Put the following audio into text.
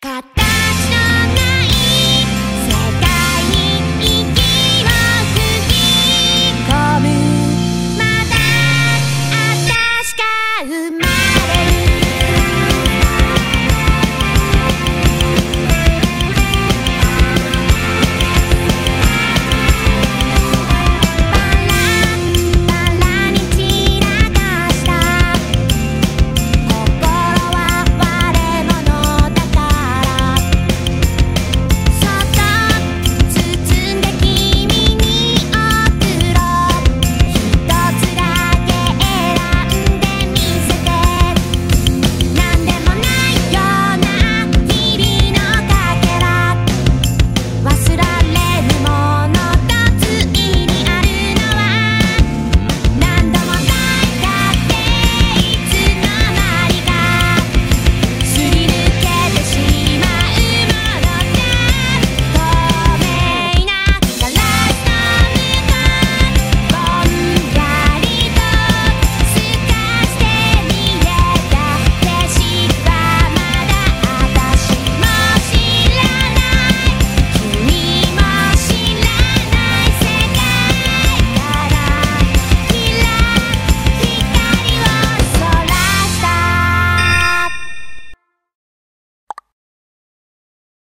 got